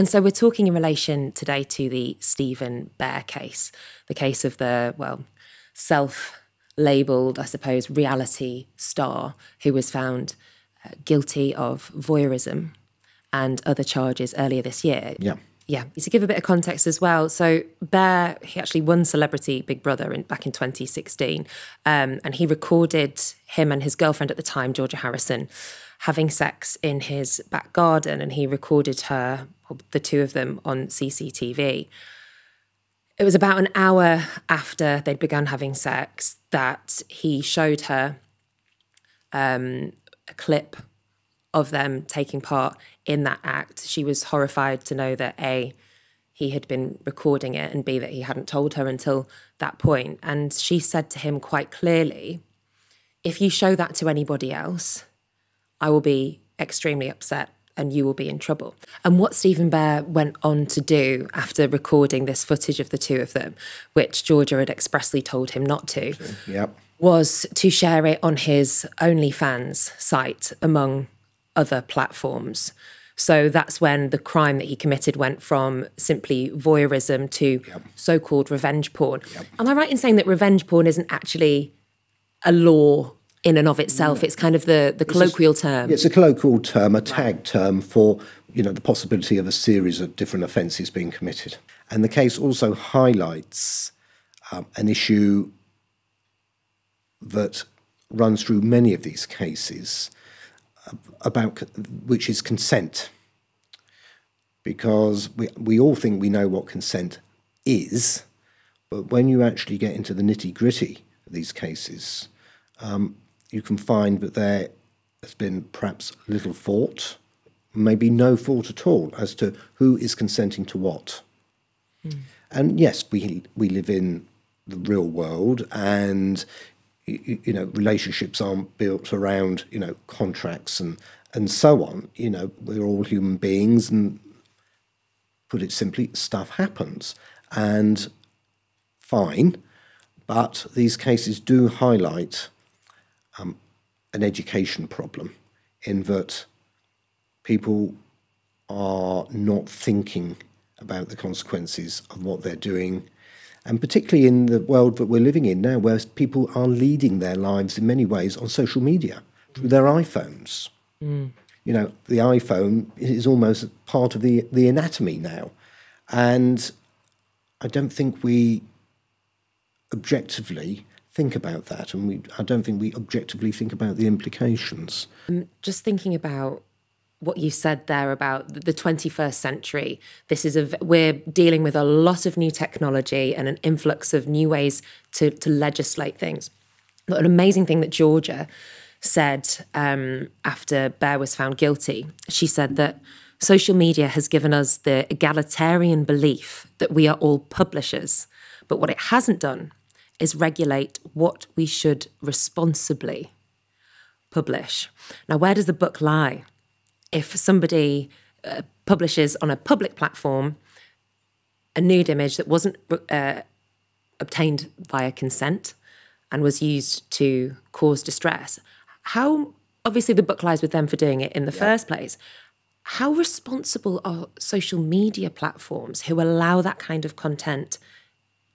And so we're talking in relation today to the Stephen Bear case, the case of the, well, self labeled, I suppose, reality star who was found uh, guilty of voyeurism and other charges earlier this year. Yeah. Yeah, to give a bit of context as well. So Bear, he actually won Celebrity Big Brother in, back in 2016, um, and he recorded him and his girlfriend at the time, Georgia Harrison, having sex in his back garden, and he recorded her, the two of them, on CCTV. It was about an hour after they'd begun having sex that he showed her um, a clip of them taking part in that act. She was horrified to know that A, he had been recording it, and B, that he hadn't told her until that point. And she said to him quite clearly, if you show that to anybody else, I will be extremely upset and you will be in trouble. And what Stephen Bear went on to do after recording this footage of the two of them, which Georgia had expressly told him not to, Yep. was to share it on his OnlyFans site among other platforms. So that's when the crime that he committed went from simply voyeurism to so called revenge porn. Am I right in saying that revenge porn isn't actually a law in and of itself? It's kind of the, the colloquial term. It's a colloquial term, a tag term for you know the possibility of a series of different offences being committed. And the case also highlights um, an issue that runs through many of these cases uh, about which is consent. Because we, we all think we know what consent is, but when you actually get into the nitty gritty of these cases, um, you can find that there has been perhaps little thought, maybe no thought at all, as to who is consenting to what. Hmm. And yes, we we live in the real world, and you, you know relationships aren't built around you know contracts and and so on. You know we're all human beings, and put it simply, stuff happens, and fine. But these cases do highlight um, an education problem in that people are not thinking about the consequences of what they're doing. And particularly in the world that we're living in now, where people are leading their lives in many ways on social media through their iPhones. You know, the iPhone is almost part of the, the anatomy now. And I don't think we objectively think about that. And we, I don't think we objectively think about the implications. just thinking about what you said there about the 21st century this is a we're dealing with a lot of new technology and an influx of new ways to to legislate things an amazing thing that georgia said um, after bear was found guilty she said that social media has given us the egalitarian belief that we are all publishers but what it hasn't done is regulate what we should responsibly publish. Now, where does the book lie? If somebody uh, publishes on a public platform a nude image that wasn't uh, obtained via consent and was used to cause distress, how obviously the book lies with them for doing it in the first place. How responsible are social media platforms who allow that kind of content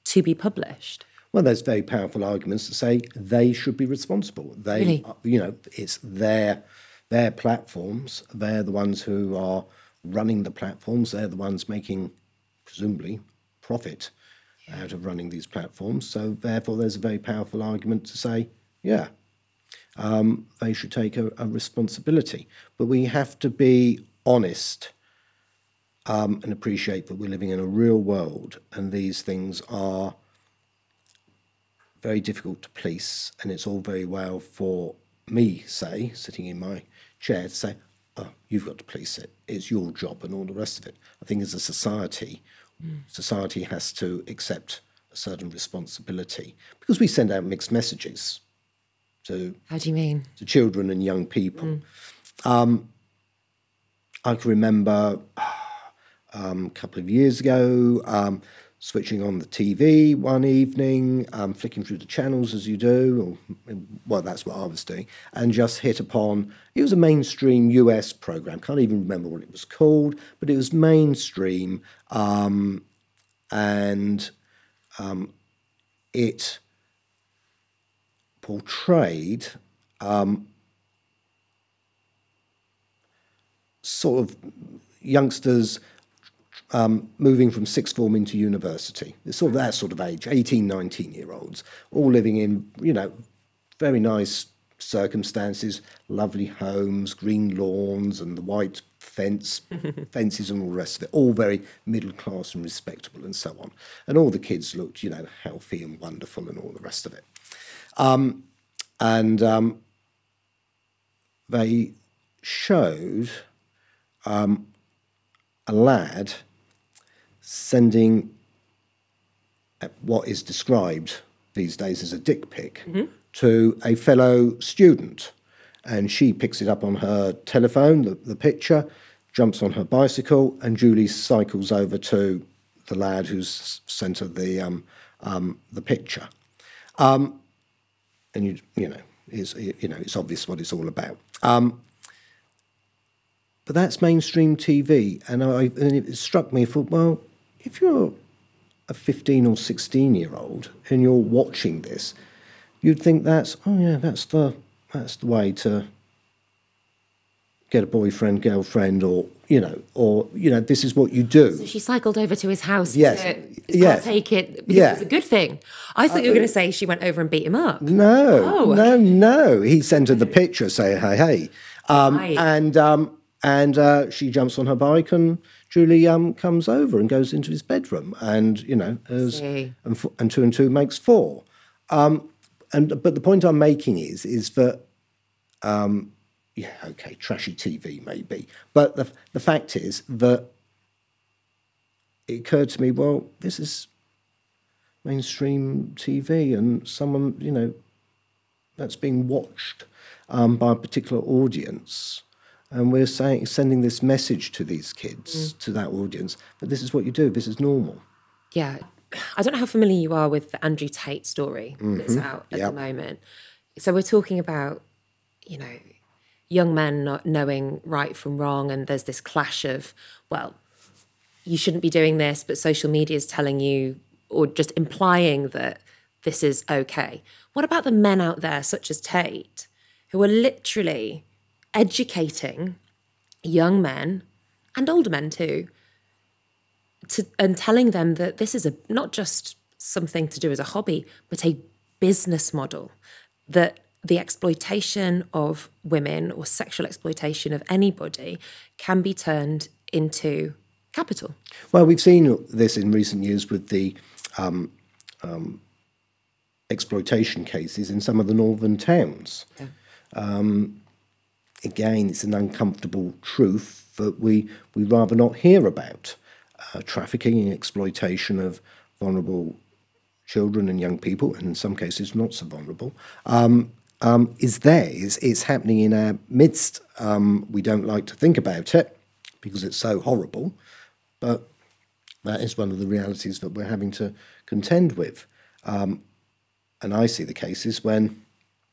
to be published? Well, there's very powerful arguments to say they should be responsible. They, Really? are- you know, it's their their platforms. They're the ones who are running the platforms. They're the ones making, presumably, profit out of running these platforms. So therefore, there's a very powerful argument to say, yeah, um, they should take a, a responsibility. But we have to be honest um, and appreciate that we're living in a real world, and these things are very difficult to police, and it's all very well for me, say, sitting in my chair, to say, "Oh, you've got to police it. It's your job," and all the rest of it. I think as a society, society has to accept a certain responsibility because we send out mixed messages to How do you mean? to children and young people. Um, I can remember um, a couple of years ago, um, switching on the TV one evening, um, flicking through the channels as you do, or well, that's what I was doing, and just hit upon it was a mainstream US program. Can't even remember what it was called, but it was mainstream, um, and um, it portrayed um, sort of youngsters um, moving from sixth form into university. It's sort of that sort of age, 18, 19 year olds, all living in, you know, very nice circumstances, lovely homes, green lawns, and the white fence, fences, and all the rest of it. All very middle class and respectable, and so on. And all the kids looked, you know, healthy and wonderful, and all the rest of it. Um, and um, they showed um, a lad sending what is described these days as a dick pic mm-hmm. to a fellow student. And she picks it up on her telephone, the, the picture, jumps on her bicycle, and Julie cycles over to the lad who's sent her the, um, um, the picture. Um, and you, you know, it's, you know, it's obvious what it's all about. Um, but that's mainstream TV, and I and it struck me. I thought, well, if you're a 15 or 16 year old and you're watching this, you'd think that's oh yeah, that's the that's the way to get a boyfriend, girlfriend, or you know, or you know, this is what you do. So she cycled over to his house. Yes, to, yes. take it because yeah. it was a good thing. I thought uh, you were going to say she went over and beat him up. No, oh. no, no. He sent her the picture saying, "Hey, hey," um, right. and um, and uh, she jumps on her bike and Julie um, comes over and goes into his bedroom, and you know, as, and, and, two and two makes four. Um, and but the point I'm making is is that um, yeah, okay, trashy TV maybe, but the the fact is that it occurred to me, well, this is mainstream TV, and someone you know that's being watched um, by a particular audience and we're saying, sending this message to these kids, mm. to that audience, that this is what you do, this is normal. Yeah. I don't know how familiar you are with the Andrew Tate story mm-hmm. that's out at yep. the moment. So we're talking about, you know, young men not knowing right from wrong, and there's this clash of, well, you shouldn't be doing this, but social media is telling you or just implying that this is okay. What about the men out there, such as Tate, who are literally educating young men and older men too to, and telling them that this is a not just something to do as a hobby but a business model that the exploitation of women or sexual exploitation of anybody can be turned into capital. Well, we've seen this in recent years with the um, um, exploitation cases in some of the northern towns. Yeah. Um, again, it's an uncomfortable truth that we, we rather not hear about. Uh, trafficking and exploitation of vulnerable children and young people, and in some cases not so vulnerable, um, um, is there. It's, it's, happening in our midst. Um, we don't like to think about it because it's so horrible, but that is one of the realities that we're having to contend with. Um, and I see the cases when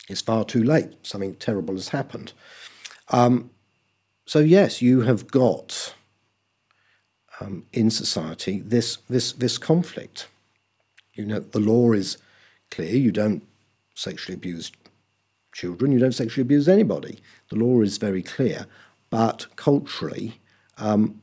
it's far too late, something terrible has happened. Um, so yes, you have got um, in society this this this conflict. You know, the law is clear. You don't sexually abuse children. You don't sexually abuse anybody. The law is very clear. But culturally, um,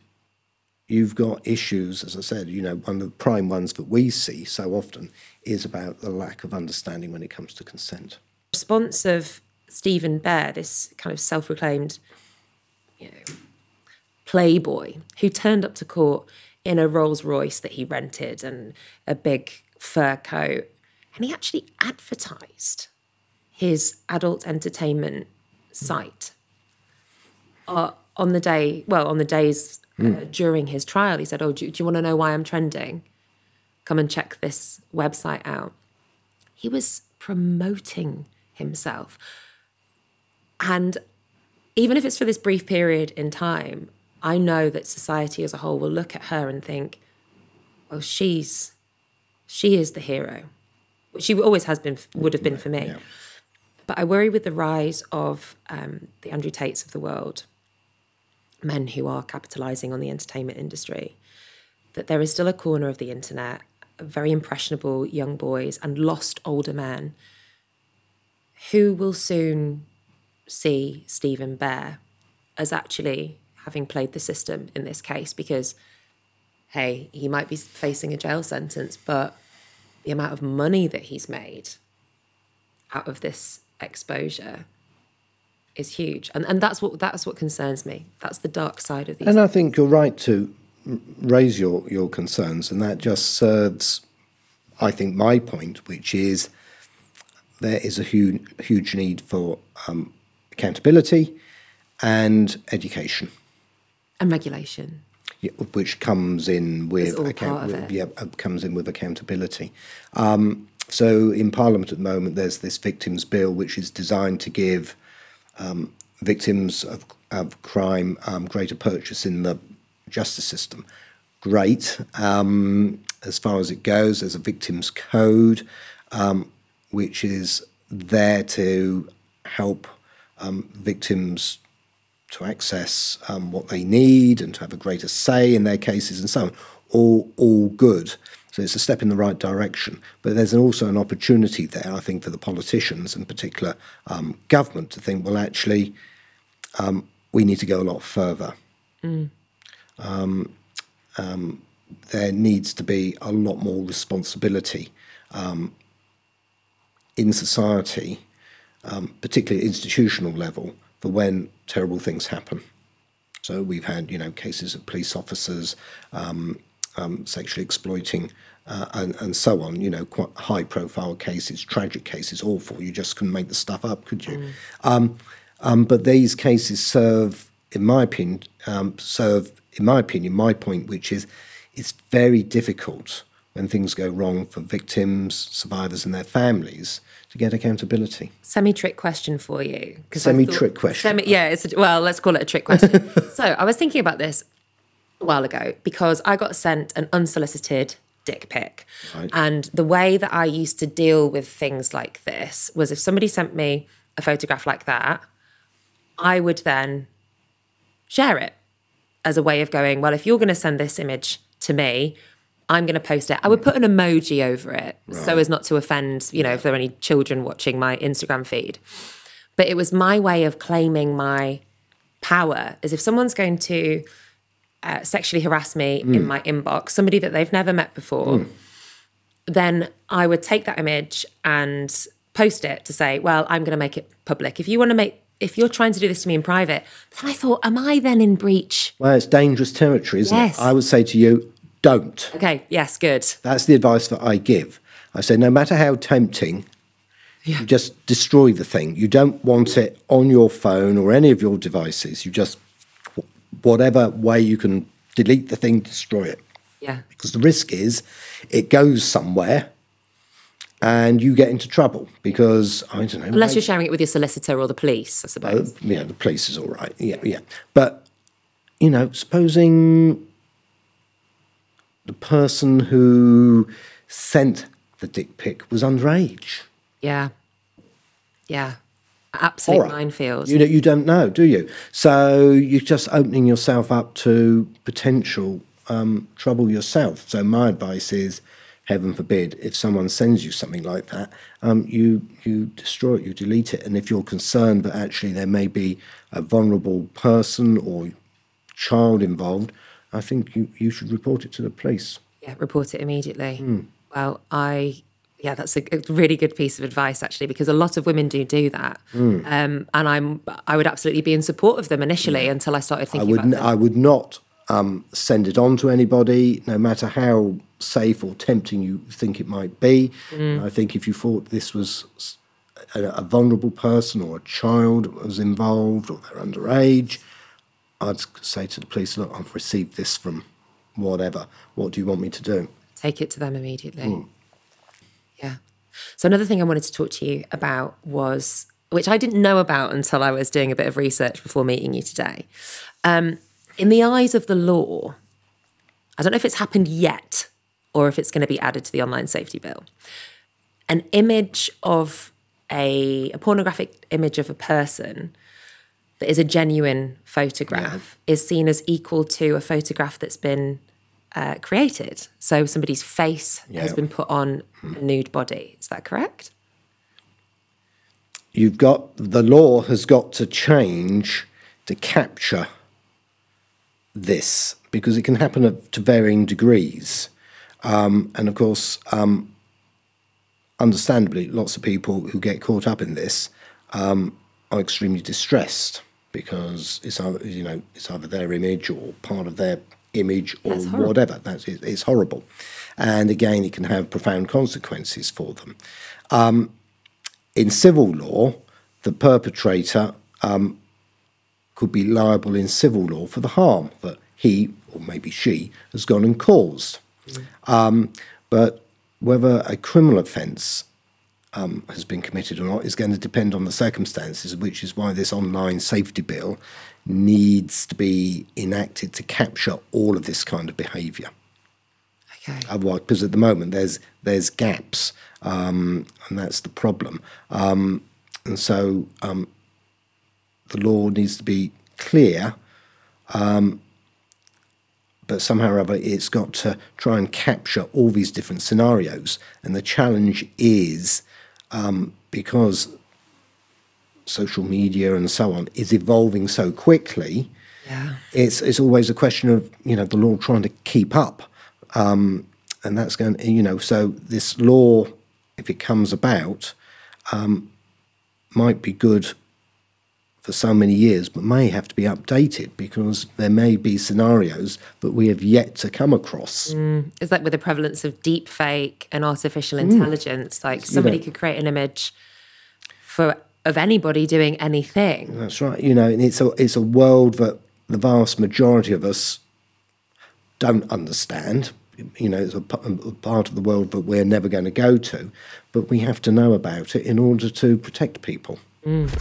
you've got issues, as I said, you know, one of the prime ones that we see so often is about the lack of understanding when it comes to consent. Response of Stephen Bear, this kind of self-proclaimed, you know, playboy who turned up to court in a Rolls Royce that he rented and a big fur coat, and he actually advertised his adult entertainment site uh, on the day. Well, on the days uh, mm. during his trial, he said, "Oh, do, do you want to know why I'm trending? Come and check this website out." He was promoting himself. And even if it's for this brief period in time, I know that society as a whole will look at her and think, well, she's She is the hero. She always has been, would have been for me. yeah. But I worry with the rise of um, the Andrew Tates of the world, men who are capitalizing on the entertainment industry, that there is still a corner of the internet, very impressionable young boys and lost older men who will soon see Stephen Bear as actually having played the system in this case because, hey, he might be facing a jail sentence, but the amount of money that he's made out of this exposure is huge. And and that's what that's what concerns me. That's the dark side of these. And I think you're right to raise your, your concerns, and that just serves, I think, my point, which is there is a huge, huge need for um, accountability and education, and regulation. yeah, which comes in with of it. yeah, uh, comes in with accountability. Um, so in Parliament at the moment, there's this victims bill, which is designed to give um, victims of, of crime um, greater purchase in the justice system. Great. Um, as far as it goes, there's a victims code, um, which is there to help um, victims to access um, what they need and to have a greater say in their cases and so on. All, all good. So it's a step in the right direction. But there's also an opportunity there, I think, for the politicians, in particular um, government, to think, well, actually, um, we need to go a lot further. Um, um, there needs to be a lot more responsibility um, in society, um, particularly at institutional level, for when terrible things happen. So we've had, you know, cases of police officers um, um, sexually exploiting uh, and, and so on. You know, quite high-profile cases, tragic cases, awful. You just couldn't make the stuff up, could you? Um, um, but these cases serve, in my opinion, um, serve, in my opinion, my point, which is, it's very difficult when things go wrong for victims, survivors, and their families to get accountability. Semi trick question for you. Semi-trick question. Semi, yeah, it's a, well, let's call it a trick question. so I was thinking about this a while ago because I got sent an unsolicited dick pic. Right. And the way that I used to deal with things like this was if somebody sent me a photograph like that, I would then share it as a way of going, well, if you're going to send this image to me, I'm going to post it. I would put an emoji over it so as not to offend, you know, if there are any children watching my Instagram feed. But it was my way of claiming my power as if someone's going to uh, sexually harass me in my inbox, somebody that they've never met before, then I would take that image and post it to say, well, I'm going to make it public. If you want to make, if you're trying to do this to me in private, then I thought, am I then in breach? Well, it's dangerous territory, isn't Yes. it? I would say to you, don't. Okay, yes, good. That's the advice that I give. I say, no matter how tempting, you just destroy the thing. You don't want it on your phone or any of your devices. You just, whatever way you can delete the thing, destroy it. Yeah. Because the risk is it goes somewhere and you get into trouble because, I don't know. Unless maybe- you're sharing it with your solicitor or the police, I oh, suppose. yeah, the police is all right. Yeah, yeah. But, you know, supposing the person who sent the dick pic was underage. yeah. Yeah. Absolute Horror. minefield. You, know, you don't know, do you? So you're just opening yourself up to potential um, trouble yourself. So my advice is, heaven forbid, if someone sends you something like that, um, you you destroy it, you delete it. And if you're concerned that actually there may be a vulnerable person or child involved, I think you, you should report it to the police. yeah, report it immediately. Hmm. Well, I yeah, that's a, a really good piece of advice actually, because a lot of women do do that, Hmm. um, and I'm I would absolutely be in support of them initially until I started thinking. I would. I would not um, send it on to anybody, no matter how safe or tempting you think it might be. Mm. I think if you thought this was a vulnerable person or a child was involved or they're underage, I'd say to the police, "Look, I've received this from whatever. What do you want me to do?" Take it to them immediately. Hmm. Yeah. So another thing I wanted to talk to you about was, which I didn't know about until I was doing a bit of research before meeting you today. Um, in the eyes of the law, I don't know if it's happened yet or if it's going to be added to the online safety bill. An image of a, a pornographic image of a person that is a genuine photograph yeah. is seen as equal to a photograph that's been uh, created. So somebody's face yeah. has been put on a nude body. Is that correct? You've got the law has got to change to capture this because it can happen to varying degrees. Um, and of course, um, understandably, lots of people who get caught up in this um, are extremely distressed because it's either, you know it's either their image or part of their image or That's whatever. That's it's horrible, and again, it can have profound consequences for them. Um, in civil law, the perpetrator um, could be liable in civil law for the harm that he or maybe she has gone and caused. Mm. Um, but whether a criminal offence um, has been committed or not is going to depend on the circumstances, which is why this online safety bill needs to be enacted to capture all of this kind of behaviour. Okay. Otherwise, because at the moment there's there's gaps, um, and that's the problem. Um, and so um, the law needs to be clear, um, but somehow or other it's got to try and capture all these different scenarios. And the challenge is um, because social media and so on is evolving so quickly. Yeah. It's it's always a question of you know the law trying to keep up, um, and that's going you know so this law, if it comes about, um, might be good for so many years, but may have to be updated because there may be scenarios that we have yet to come across. Mm. It's like with the prevalence of deep fake and artificial mm. intelligence. Mm. Like somebody you know, could create an image for of anybody doing anything. That's right. You know, and it's a it's a world that the vast majority of us don't understand. You know, it's a, a part of the world that we're never going to go to, but we have to know about it in order to protect people. Mm.